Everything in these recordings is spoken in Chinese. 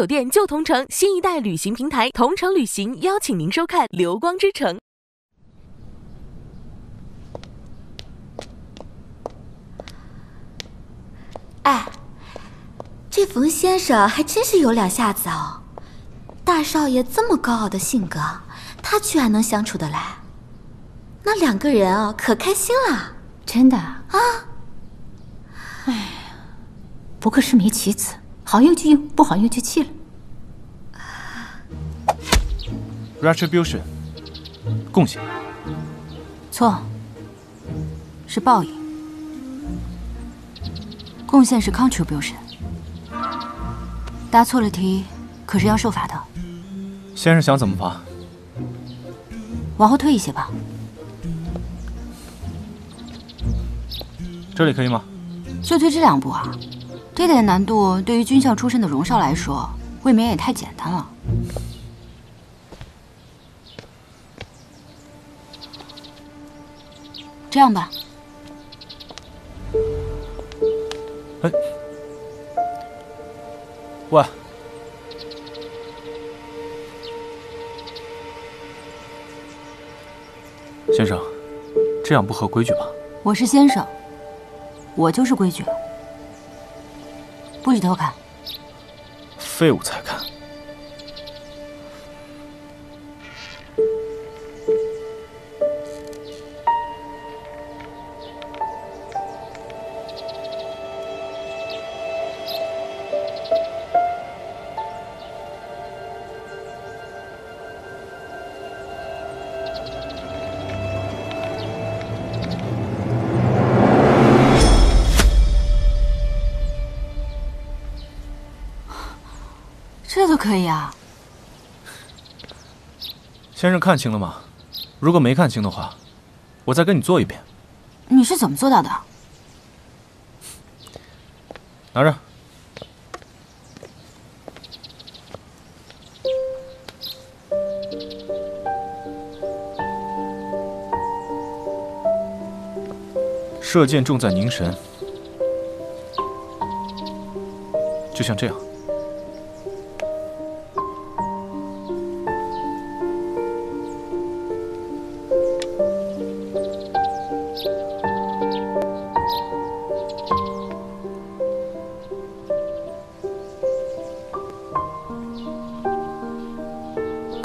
酒店旧同城，新一代旅行平台同城旅行邀请您收看《流光之城》。哎，这冯先生还真是有两下子哦。大少爷这么高傲的性格，他居然能相处得来，那两个人哦可开心了。真的啊？哎呀，不过是枚棋子，好用就用，不好用就弃了。Retribution，贡献。错，是报应。贡献是 contribution。答错了题，可是要受罚的。先生想怎么罚？往后退一些吧。这里可以吗？就退这两步啊？这点难度对于军校出身的荣少来说，未免也太简单了。这样吧，哎，喂，先生，这样不合规矩吧？我是先生，我就是规矩，不许偷看。废物才看。先生看清了吗？如果没看清的话，我再跟你做一遍。你是怎么做到的？拿着。射箭重在凝神，就像这样。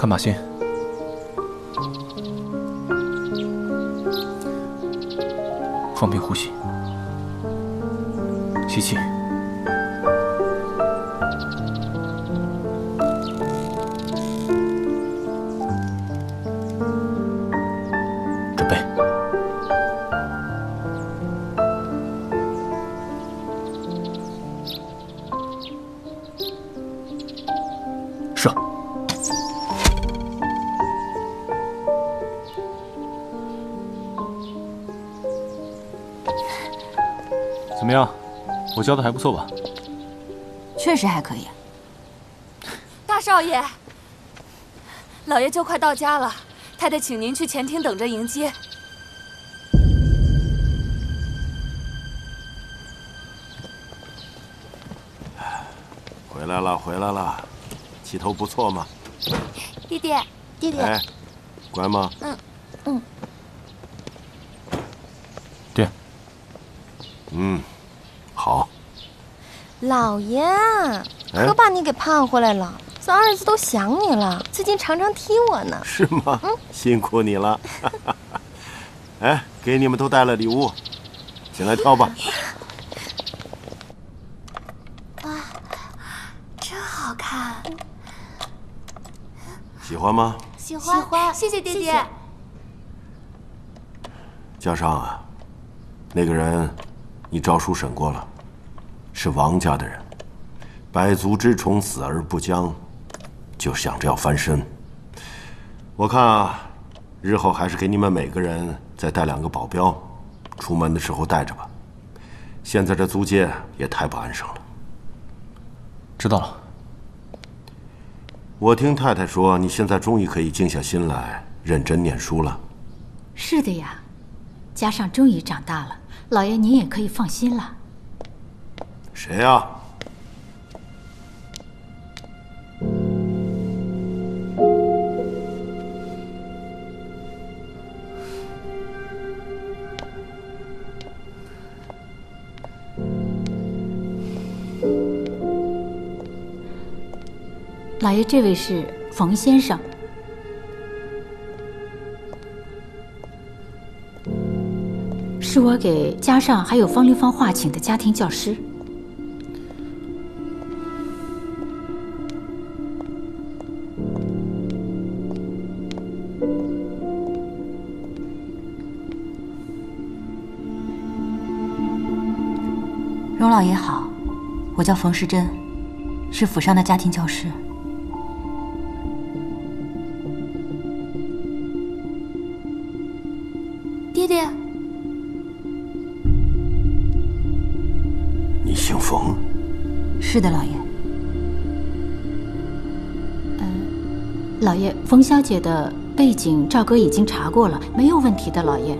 看马线，放平呼吸，吸气，教的还不错吧？确实还可以。大少爷，老爷就快到家了，太太请您去前厅等着迎接。回来了，回来了，气头不错嘛。弟弟，弟弟，哎，乖吗？嗯嗯。爹。嗯，好。老爷啊，可把你给盼回来了，咱儿子都想你了，最近常常踢我呢。是吗？嗯，辛苦你了。哎，给你们都带了礼物，进来挑吧。哇，真好看。喜欢吗？喜欢，喜欢，谢谢爹爹。嘉尚啊，那个人，你诏书审过了，是王家的人，百足之虫，死而不僵，就想着要翻身。我看啊，日后还是给你们每个人再带两个保镖，出门的时候带着吧。现在这租界也太不安生了。知道了。我听太太说，你现在终于可以静下心来认真念书了。是的呀，加上终于长大了，老爷您也可以放心了。谁啊？老爷这位是冯先生。是我给家上还有方立芳画请的家庭教师。荣老爷好，我叫冯时珍，是府上的家庭教师。爹爹，你姓冯？是的，老爷。嗯老爷，冯小姐的背景赵哥已经查过了，没有问题的，老爷。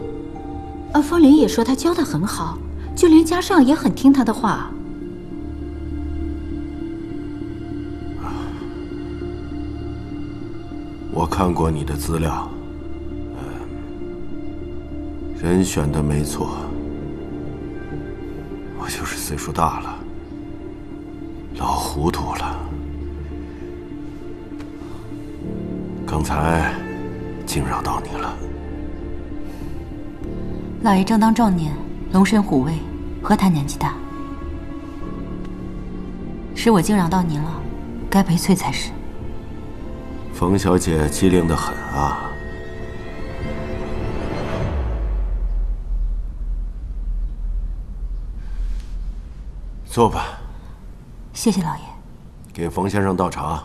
呃，风铃也说她教的很好，就连家上也很听他的话。我看过你的资料，人选的没错，我就是岁数大了，老糊涂了。刚才惊扰到你了。老爷正当壮年，龙身虎威，何谈年纪大？是我惊扰到您了，该赔罪才是。冯小姐机灵的很啊。坐吧。谢谢老爷。给冯先生倒茶。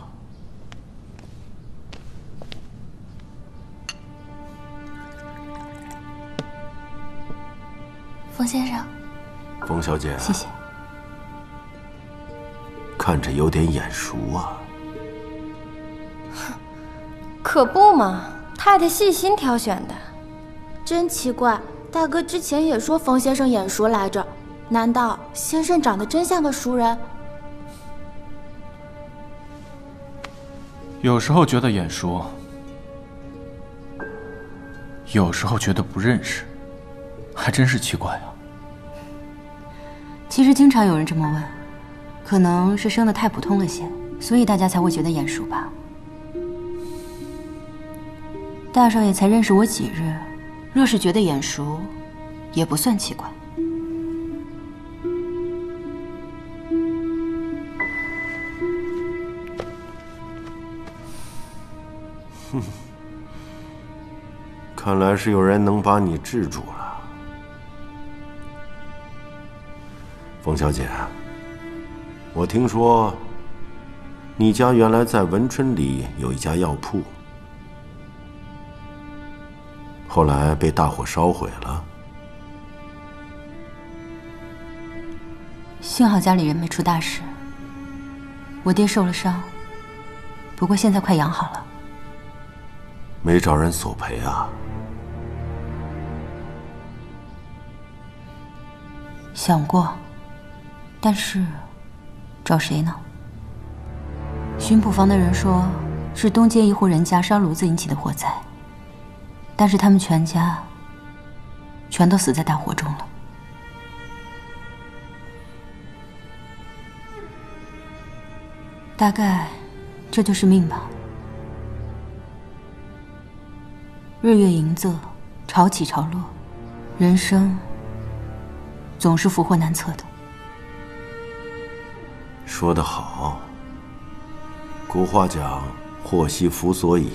冯先生，冯小姐，谢谢。看着有点眼熟啊。可不嘛，太太细心挑选的。真奇怪，大哥之前也说冯先生眼熟来着，难道先生长得真像个熟人？有时候觉得眼熟，有时候觉得不认识，还真是奇怪啊。其实经常有人这么问，可能是生的太普通了些，所以大家才会觉得眼熟吧。大少爷才认识我几日，若是觉得眼熟，也不算奇怪。哼，看来是有人能把你制住了，冯小姐。我听说，你家原来在文春里有一家药铺。后来被大火烧毁了，幸好家里人没出大事。我爹受了伤，不过现在快养好了。没找人索赔啊？想过，但是找谁呢？巡捕房的人说是东街一户人家烧炉子引起的火灾。但是他们全家全都死在大火中了，大概这就是命吧。日月盈仄，潮起潮落，人生总是福祸难测的。说得好，古话讲“祸兮福所倚”。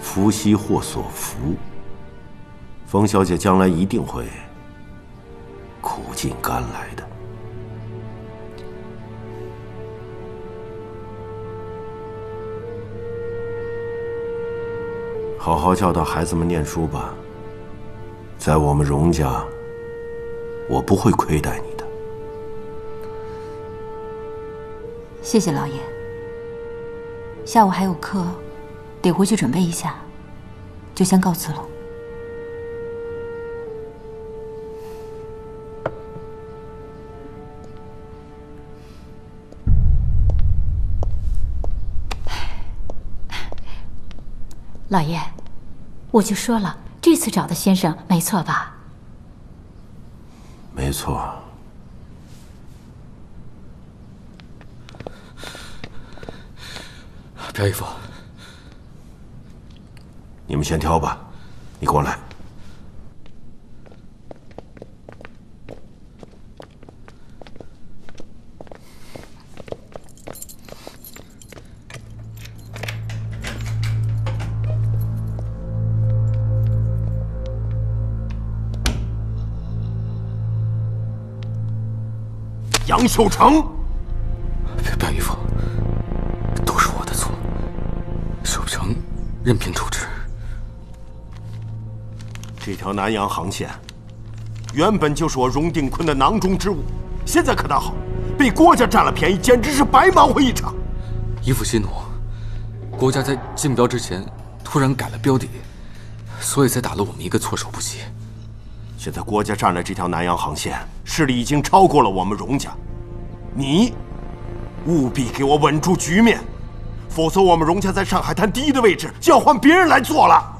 福兮祸所伏，冯小姐将来一定会苦尽甘来的。好好教导孩子们念书吧，在我们荣家，我不会亏待你谢谢老爷。下午还有课。得回去准备一下，就先告辞了。老爷，我就说了，这次找的先生没错吧？没错。朴义父，你们先挑吧。你过来。杨秀成，条南洋航线，原本就是我荣定坤的囊中之物，现在可倒好，被郭家占了便宜，简直是白忙活一场。义父息怒，郭家在竞标之前突然改了标底，所以才打了我们一个措手不及。现在郭家占了这条南洋航线，势力已经超过了我们荣家。你务必给我稳住局面，否则我们荣家在上海滩第一的位置就要换别人来做了。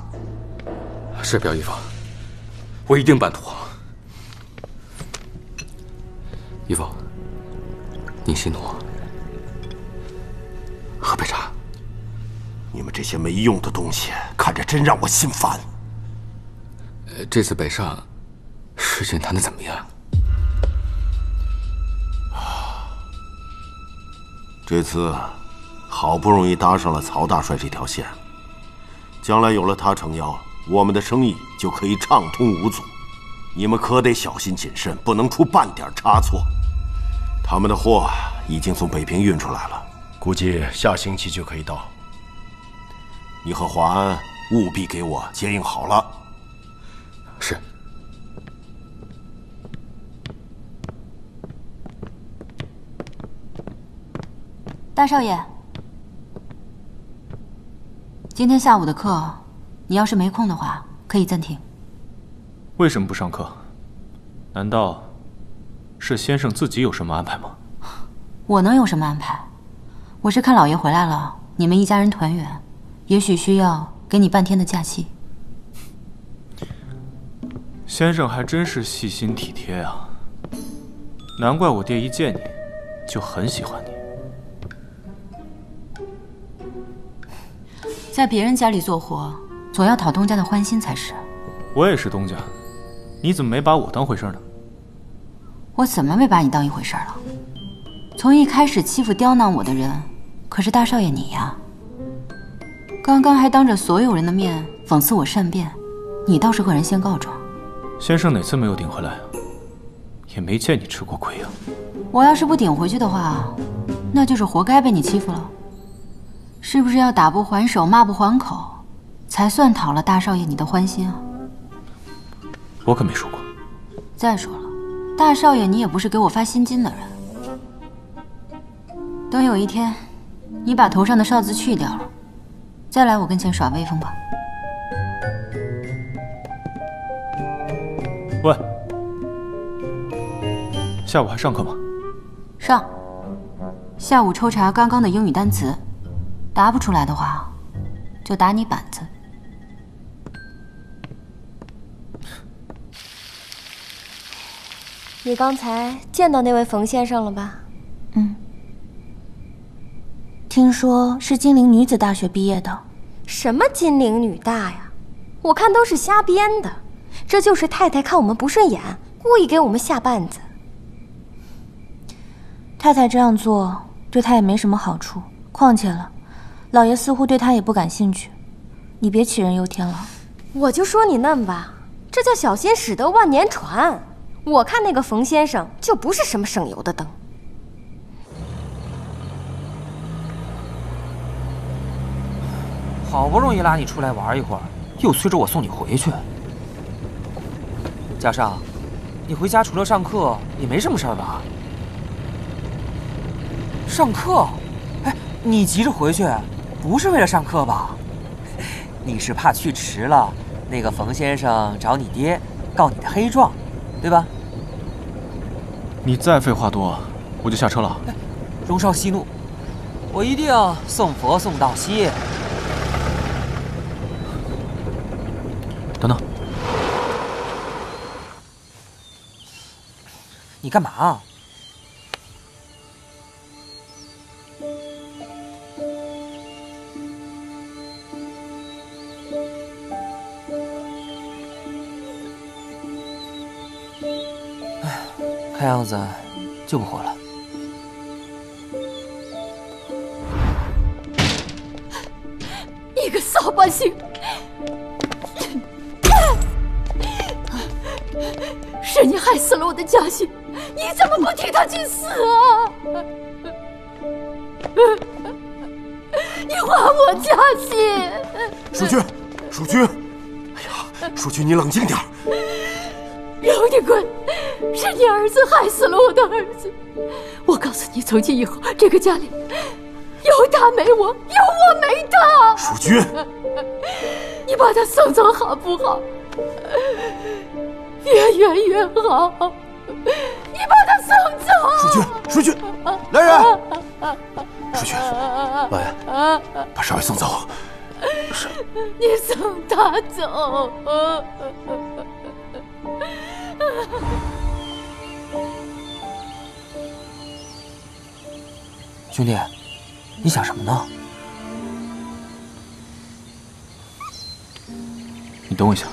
是表义父，我一定办妥。义父，你息怒，喝杯茶。你们这些没用的东西，看着真让我心烦。这次北上。事情谈的怎么样？这次好不容易搭上了曹大帅这条线，将来有了他撑腰，我们的生意就可以畅通无阻。你们可得小心谨慎，不能出半点差错。他们的货已经从北平运出来了，估计下星期就可以到。你和华安务必给我接应好了。是。大少爷，今天下午的课，你要是没空的话，可以暂停。为什么不上课？难道是先生自己有什么安排吗？我能有什么安排？我是看老爷回来了，你们一家人团圆，也许需要给你半天的假期。先生还真是细心体贴啊，难怪我爹一见你就很喜欢你。在别人家里做活，总要讨东家的欢心才是。我也是东家，你怎么没把我当回事呢？我怎么没把你当一回事了？从一开始欺负刁难我的人，可是大少爷你呀。刚刚还当着所有人的面讽刺我善变，你倒是恶人先告状。先生哪次没有顶回来啊？也没见你吃过亏啊。我要是不顶回去的话，那就是活该被你欺负了。是不是要打不还手，骂不还口，才算讨了大少爷你的欢心啊？我可没说过。再说了，大少爷你也不是给我发薪金的人。等有一天，你把头上的哨子去掉了，再来我跟前耍威风吧。喂，下午还上课吗？上。下午抽查刚刚的英语单词。答不出来的话，就打你板子。你刚才见到那位冯先生了吧？嗯。听说是金陵女子大学毕业的。什么金陵女大呀？我看都是瞎编的。这就是太太看我们不顺眼，故意给我们下绊子。太太这样做对她也没什么好处，况且了。老爷似乎对她也不感兴趣，你别杞人忧天了。我就说你嫩吧，这叫小心驶得万年船。我看那个冯先生就不是什么省油的灯。好不容易拉你出来玩一会儿，又催着我送你回去。嘉尚，你回家除了上课也没什么事儿吧？上课？哎，你急着回去？不是为了上课吧？你是怕去迟了，那个冯先生找你爹，告你的黑状，对吧？你再废话多，我就下车了。荣少息怒，我一定要送佛送到西。等等，你干嘛？看样子救不活了。你个扫把星！是你害死了我的嘉欣，你怎么不替他去死啊？你还我嘉欣！淑君，淑君，哎呀，淑君，你冷静点。让你滚！是你儿子害死了我的儿子。我告诉你，从今以后，这个家里有他没我，有我没他。淑君，你把他送走好不好？越远越好。你把他送走。淑君，淑君，来人！淑君，老爷，把少爷送走。是。你送他走。兄弟，你想什么呢？你等我一下。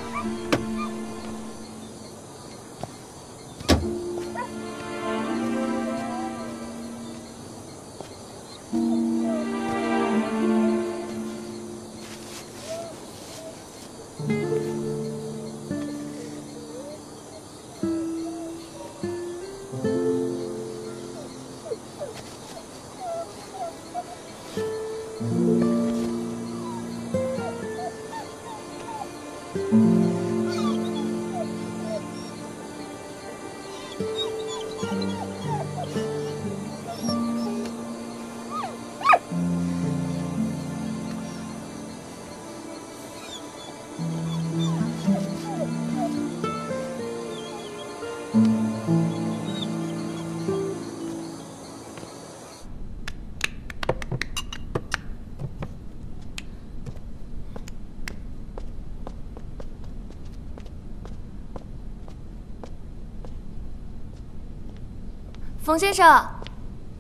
冯先生，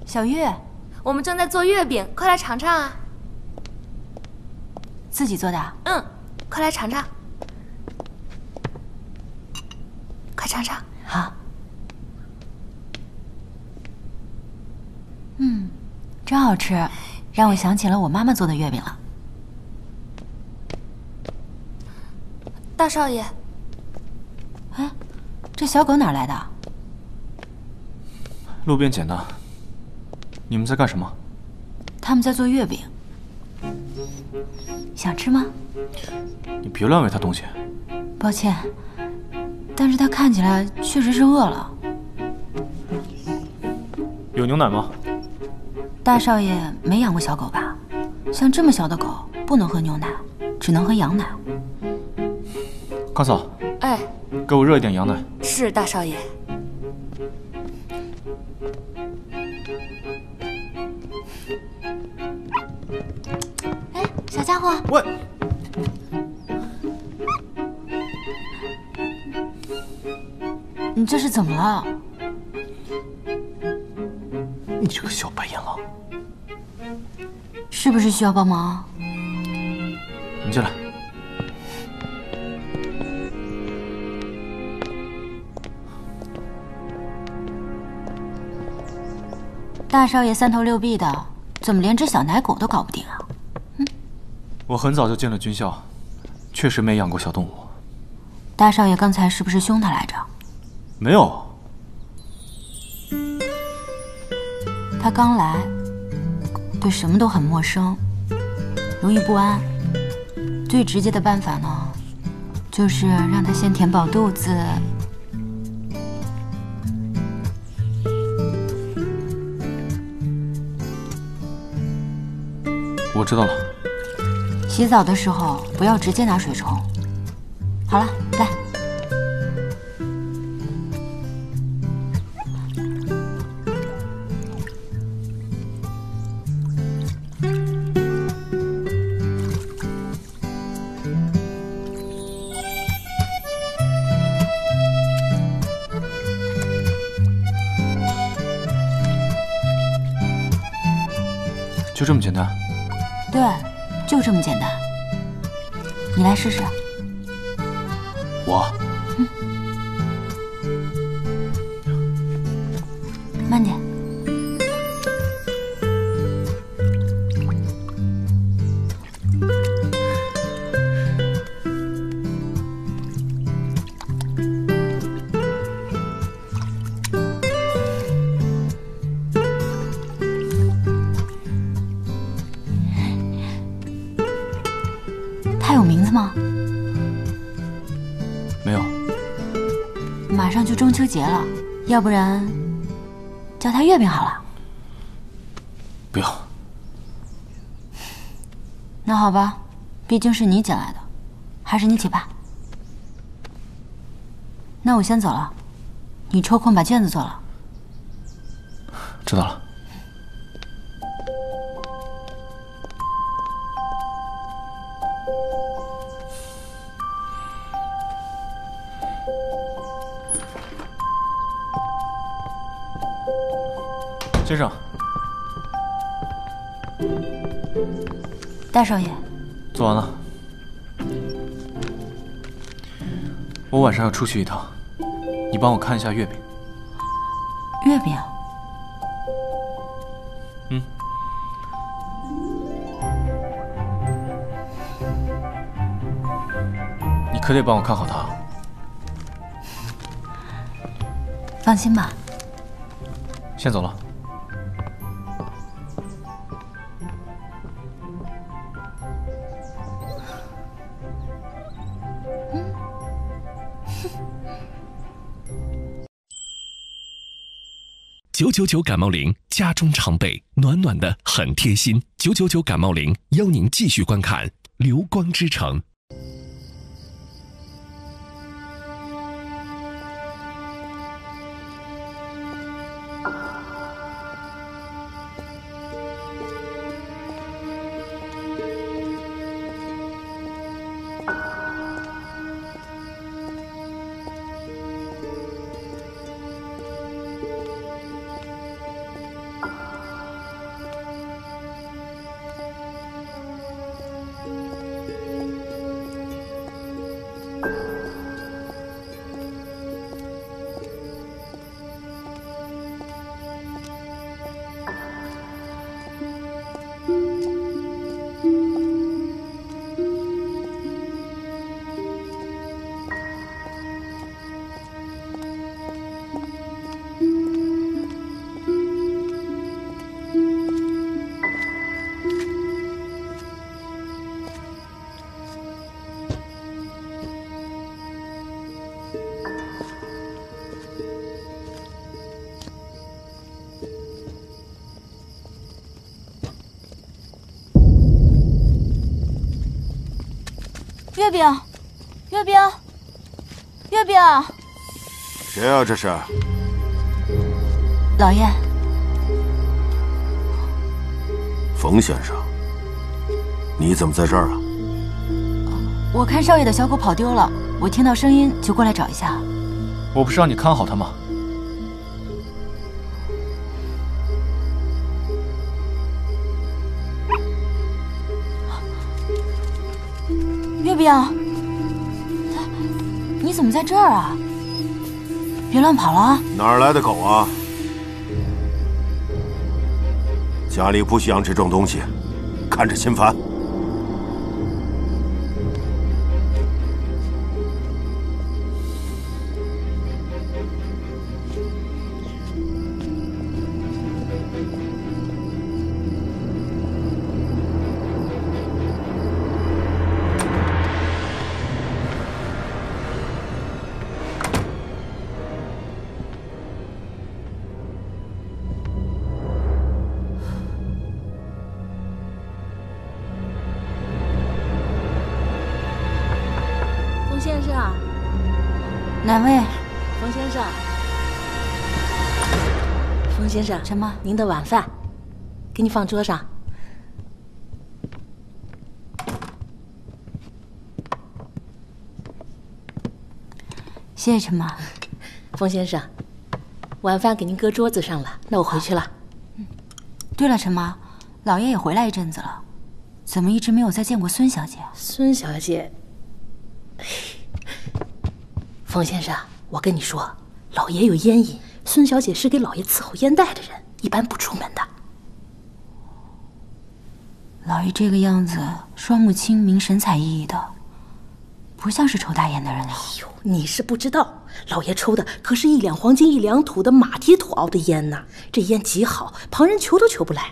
小月，我们正在做月饼，快来尝尝啊！自己做的？嗯，快来尝尝，快尝尝。好。嗯，真好吃，让我想起了我妈妈做的月饼了。大少爷，哎，这小狗哪来的？路边捡的。你们在干什么？他们在做月饼。想吃吗？你别乱喂它东西。抱歉，但是它看起来确实是饿了。有牛奶吗？大少爷没养过小狗吧？像这么小的狗不能喝牛奶，只能喝羊奶。康嫂。哎。给我热一点羊奶。是大少爷。喂！你这是怎么了？你这个小白眼狼，是不是需要帮忙？你进来。大少爷三头六臂的，怎么连只小奶狗都搞不定啊？我很早就进了军校，确实没养过小动物。大少爷刚才是不是凶他来着？没有。他刚来，对什么都很陌生，容易不安。最直接的办法呢，就是让他先填饱肚子。我知道了。洗澡的时候不要直接拿水冲。好了，来，试试。要不然叫他月饼好了。不要。那好吧，毕竟是你捡来的，还是你起吧。那我先走了，你抽空把卷子做了。先生，大少爷，做完了。我晚上要出去一趟，你帮我看一下月饼。月饼？嗯。你可得帮我看好它。放心吧。先走了。九九九感冒灵，家中常备，暖暖的，很贴心。九九九感冒灵，邀您继续观看《流光之城》。饼，月饼，月饼。谁啊？这是？老爷。冯先生，你怎么在这儿啊？我看少爷的小狗跑丢了，我听到声音就过来找一下。我不是让你看好它吗？你怎么在这儿啊？别乱跑了！哪儿来的狗啊？家里不许养这种东西，看着心烦。先生，陈妈？您的晚饭，给你放桌上。谢谢陈妈。冯先生，晚饭给您搁桌子上了，那我回去了。嗯。对了，陈妈，老爷也回来一阵子了，怎么一直没有再见过孙小姐？孙小姐。冯先生，我跟你说，老爷有烟瘾，孙小姐是给老爷伺候烟袋的人，一般不出门的。老爷这个样子，双目清明，神采奕奕的，不像是抽大烟的人啊！哎呦，你是不知道，老爷抽的可是一两黄金一两土的马蹄土熬的烟呐，这烟极好，旁人求都求不来。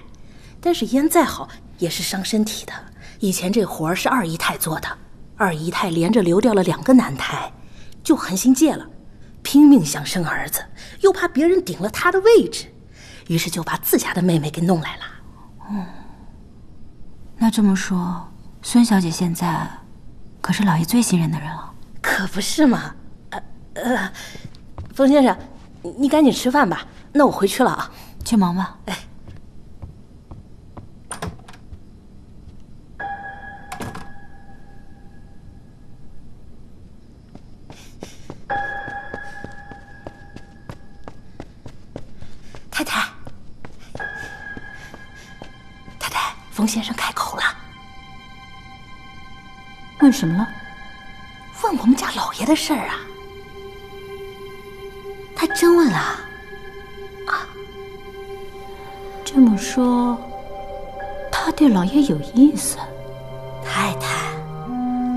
但是烟再好，也是伤身体的。以前这活儿是二姨太做的，二姨太连着流掉了两个男胎，就狠心戒了，拼命想生儿子，又怕别人顶了他的位置，于是就把自家的妹妹给弄来了。嗯。那这么说，孙小姐现在可是老爷最信任的人了。可不是嘛，呃呃，冯先生，你赶紧吃饭吧。那我回去了啊，去忙吧。哎，冯先生开口了，问什么了？问我们家老爷的事儿啊。他真问了？啊，这么说，他对老爷有意思？太太，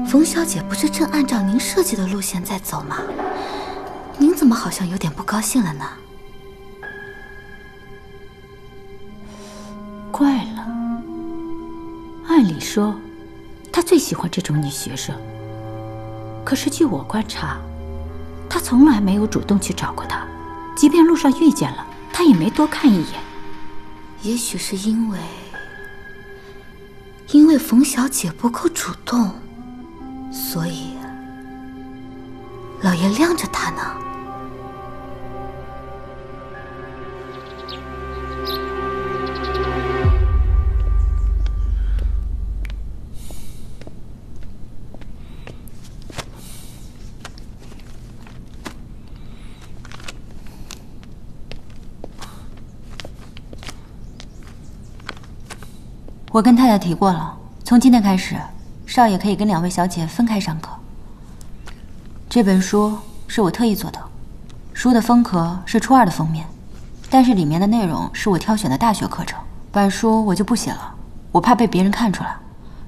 冯小姐不是正按照您设计的路线在走吗？您怎么好像有点不高兴了呢？怪了。说，他最喜欢这种女学生。可是据我观察，他从来没有主动去找过她，即便路上遇见了，他也没多看一眼。也许是因为，因为冯小姐不够主动，所以老爷晾着她呢。我跟太太提过了，从今天开始，少爷可以跟两位小姐分开上课。这本书是我特意做的，书的封壳是初二的封面，但是里面的内容是我挑选的大学课程。板书我就不写了，我怕被别人看出来。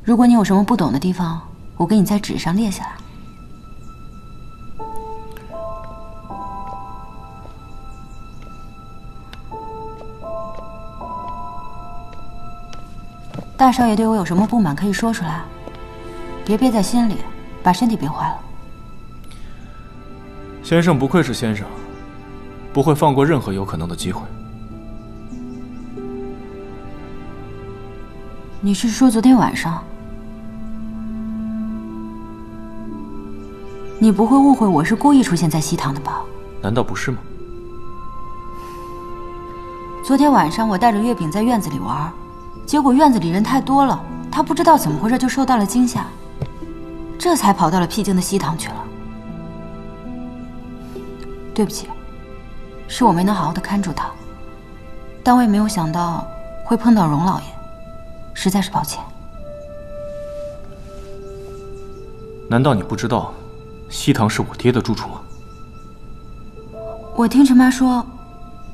如果你有什么不懂的地方，我给你在纸上列下来。大少爷对我有什么不满，可以说出来，别憋在心里，把身体憋坏了。先生不愧是先生，不会放过任何有可能的机会。你是说昨天晚上？你不会误会我是故意出现在西塘的吧？难道不是吗？昨天晚上我带着月饼在院子里玩。结果院子里人太多了，他不知道怎么回事就受到了惊吓，这才跑到了僻静的西塘去了。对不起，是我没能好好的看住他，但我也没有想到会碰到荣老爷，实在是抱歉。难道你不知道西塘是我爹的住处吗？我听陈妈说，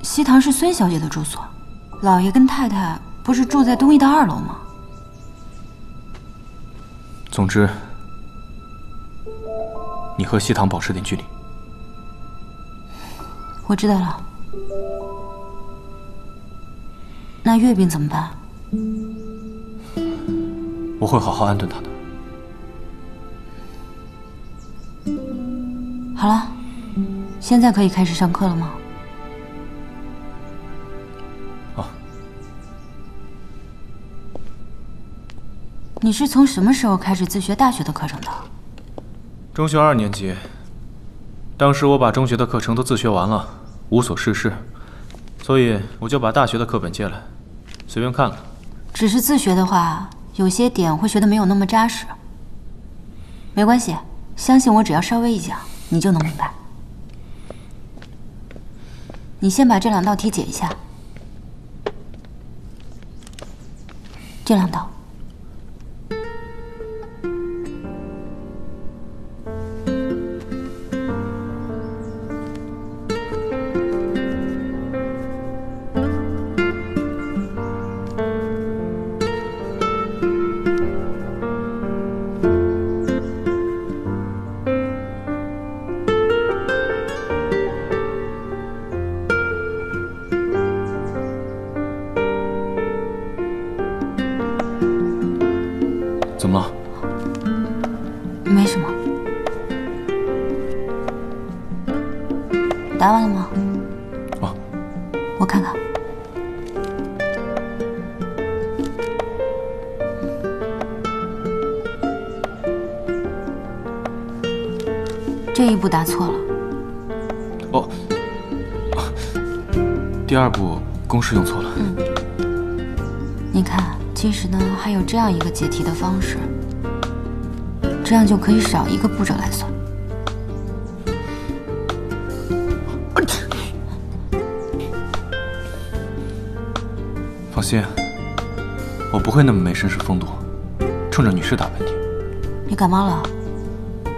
西塘是孙小姐的住所，老爷跟太太。不是住在东一的二楼吗？总之，你和西塘保持点距离。我知道了。那月饼怎么办？我会好好安顿他的。好了，现在可以开始上课了吗？你是从什么时候开始自学大学的课程的？中学二年级，当时我把中学的课程都自学完了，无所事事，所以我就把大学的课本借来，随便看了。只是自学的话，有些点会学的没有那么扎实。没关系，相信我，只要稍微一讲，你就能明白。你先把这两道题解一下，这两道。公式用错了。嗯，你看，其实呢还有这样一个解题的方式，这样就可以少一个步骤来算。放心，我不会那么没绅士风度，冲着女士打喷嚏。你感冒了？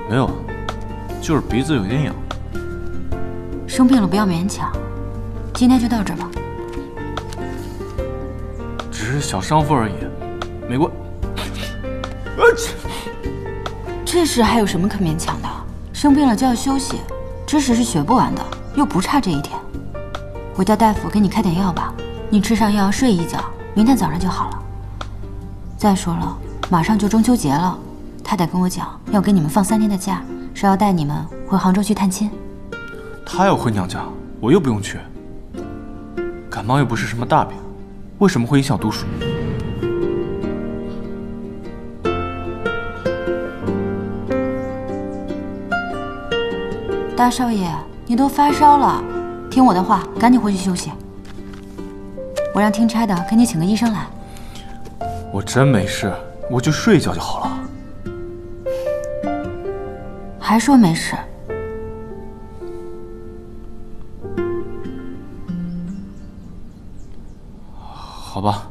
没有。就是鼻子有点痒，生病了不要勉强，今天就到这儿吧。只是小伤风而已，没关。这事还有什么可勉强的？生病了就要休息，知识是学不完的，又不差这一天。我叫大夫给你开点药吧，你吃上药睡一觉，明天早上就好了。再说了，马上就中秋节了，太太跟我讲要给你们放三天的假。说要带你们回杭州去探亲。她要回娘家，我又不用去。感冒又不是什么大病，为什么会影响读书？大少爷，你都发烧了，听我的话，赶紧回去休息。我让听差的给你请个医生来。我真没事，我就睡一觉就好了。还说没事，好吧。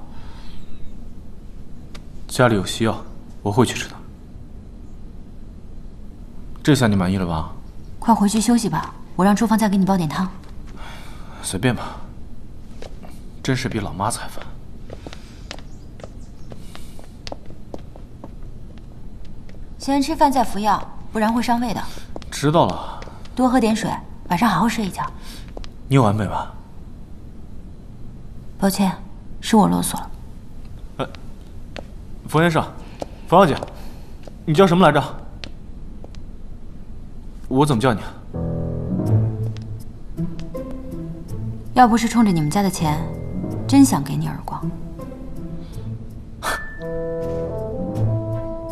家里有西药，我会去吃的。这下你满意了吧？快回去休息吧，我让厨房再给你煲点汤。随便吧，真是比老妈还烦。先吃饭再服药。不然会伤胃的。知道了。多喝点水，晚上好好睡一觉。你有安慰吧？抱歉，是我啰嗦了。呃，冯先生，冯小姐，你叫什么来着？我怎么叫你？啊要不是冲着你们家的钱，真想给你耳光。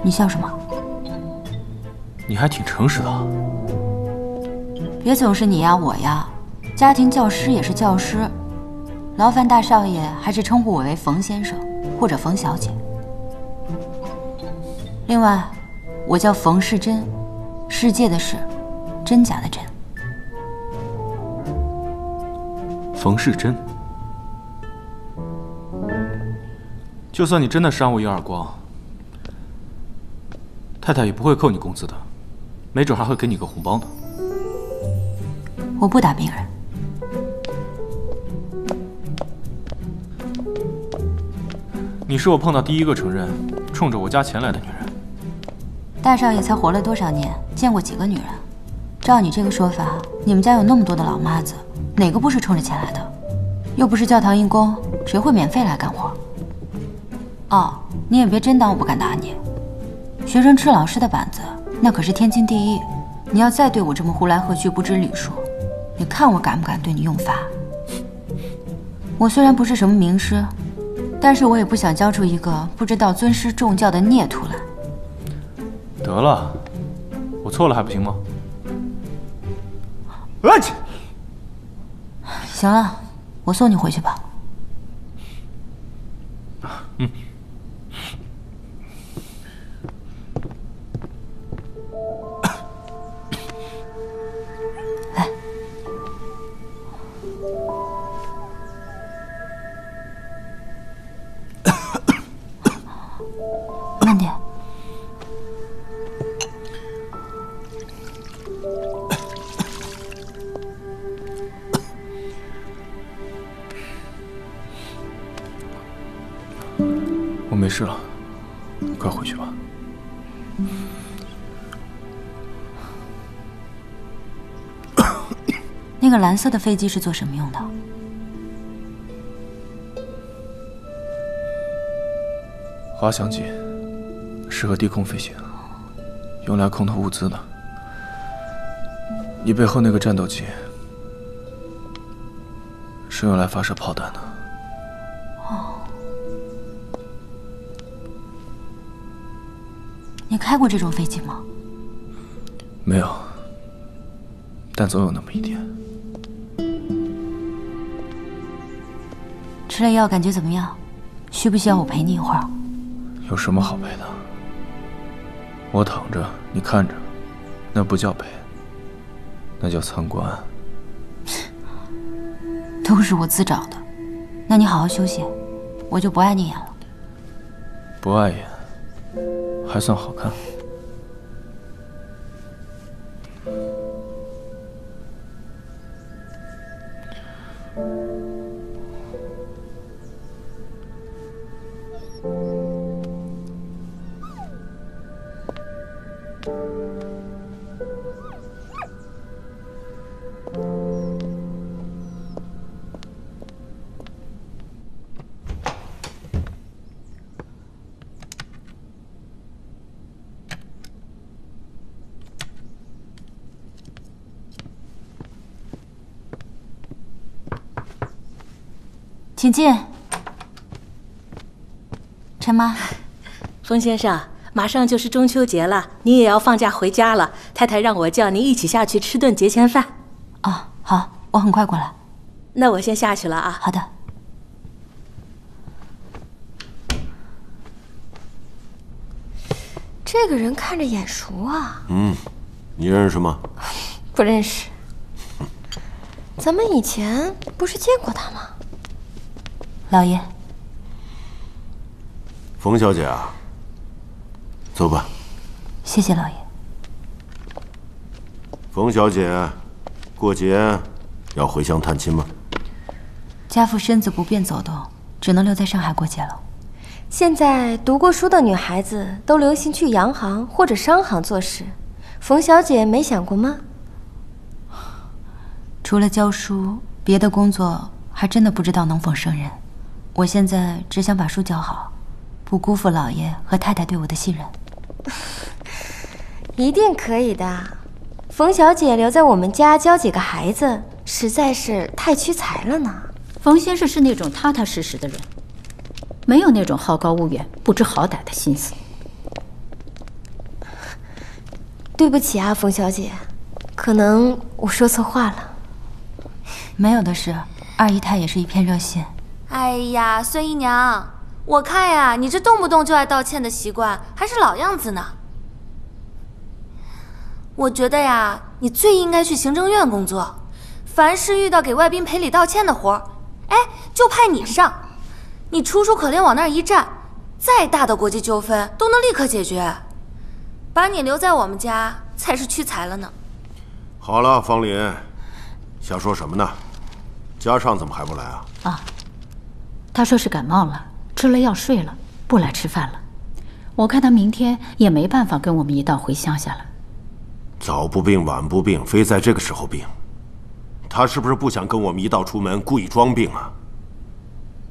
你笑什么？你还挺诚实的，别总是你呀我呀，家庭教师也是教师，劳烦大少爷还是称呼我为冯先生或者冯小姐。另外，我叫冯世珍，世界的世，真假的真。冯世珍，就算你真的扇我一耳光，太太也不会扣你工资的。没准还会给你个红包呢。我不打病人。你是我碰到第一个承认冲着我家钱来的女人。大少爷才活了多少年，见过几个女人？照你这个说法，你们家有那么多的老妈子，哪个不是冲着钱来的？又不是教堂义工，谁会免费来干活？哦，你也别真当我不敢打你。学生吃老师的板子。那可是天经地义。你要再对我这么呼来喝去、不知礼数，你看我敢不敢对你用罚？我虽然不是什么名师，但是我也不想教出一个不知道尊师重教的孽徒来。得了，我错了还不行吗？行了，我送你回去吧。那个蓝色的飞机是做什么用的？滑翔机，适合低空飞行。用来空投物资的。你背后那个战斗机是用来发射炮弹的。开过这种飞机吗？没有，但总有那么一天。吃了药感觉怎么样？需不需要我陪你一会儿？有什么好陪的？我躺着，你看着，那不叫陪。那叫参观，都是我自找的。那你好好休息，我就不碍你眼了。不碍眼，还算好看。请进，陈妈。冯先生，马上就是中秋节了，你也要放假回家了。太太让我叫您一起下去吃顿节前饭。哦，好，我很快过来。那我先下去了啊。好的。这个人看着眼熟啊。嗯，你认识吗？不认识。咱们以前不是见过他吗？老爷，冯小姐啊，走吧。谢谢老爷。冯小姐，过节要回乡探亲吗？家父身子不便走动，只能留在上海过节了。现在读过书的女孩子都流行去洋行或者商行做事，冯小姐没想过吗？除了教书，别的工作还真的不知道能否胜任。我现在只想把书教好，不辜负老爷和太太对我的信任。一定可以的。冯小姐留在我们家教几个孩子，实在是太屈才了呢。冯先生是那种踏踏实实的人，没有那种好高骛远、不知好歹的心思。对不起啊，冯小姐，可能我说错话了。没有的事，二姨太也是一片热心。哎呀，孙姨娘，我看呀，你这动不动就爱道歉的习惯还是老样子呢。我觉得呀，你最应该去行政院工作，凡是遇到给外宾赔礼道歉的活儿，哎，就派你上。你楚楚可怜往那儿一站，再大的国际纠纷都能立刻解决。把你留在我们家才是屈才了呢。好了，方林，瞎说什么呢？家尚怎么还不来啊？啊。他说是感冒了，吃了药睡了，不来吃饭了。我看他明天也没办法跟我们一道回乡下了。早不病晚不病，非在这个时候病，他是不是不想跟我们一道出门，故意装病啊？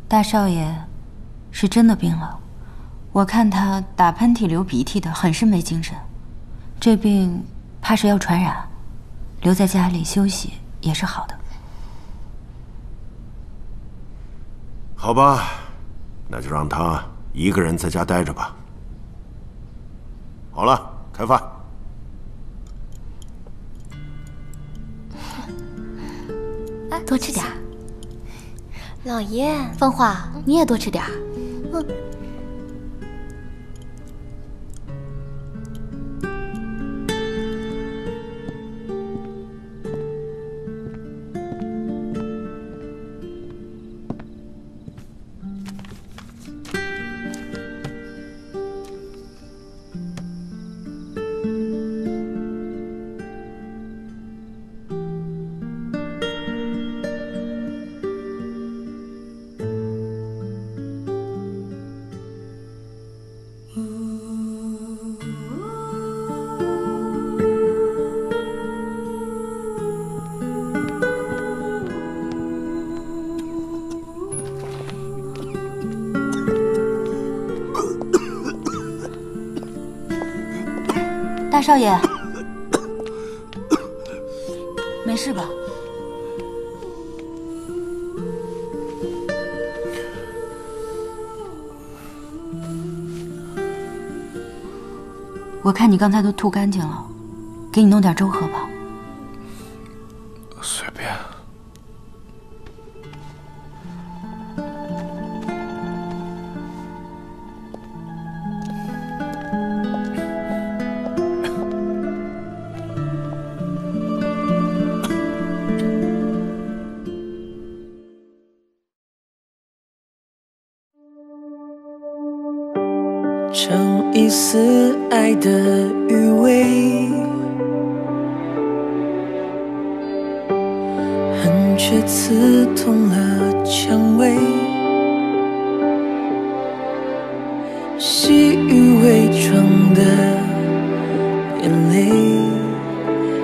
大少爷，是真的病了。我看他打喷嚏、流鼻涕的，很是没精神。这病怕是要传染，留在家里休息也是好的。好吧，那就让他一个人在家待着吧。好了，开饭。哎，多吃点儿。老爷，芳华，你也多吃点儿。嗯。少爷。没事吧？我看你刚才都吐干净了给你弄点粥喝吧。尝一丝爱的余味恨却刺痛了蔷薇。习以为常的眼泪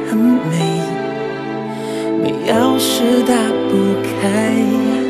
很美你要是打不开。